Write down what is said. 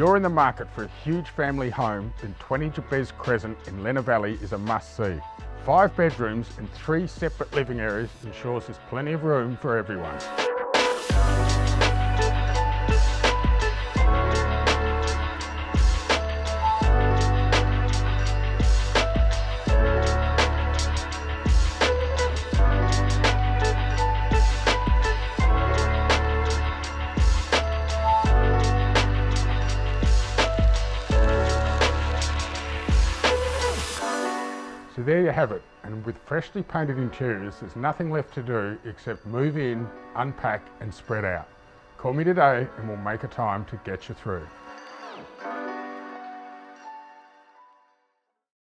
you're in the market for a huge family home, then 20 Jabez Crescent in Lenah Valley is a must-see. Five bedrooms and three separate living areas ensures there's plenty of room for everyone. So there you have it, and with freshly painted interiors, there's nothing left to do except move in, unpack and spread out. Call me today and we'll make a time to get you through.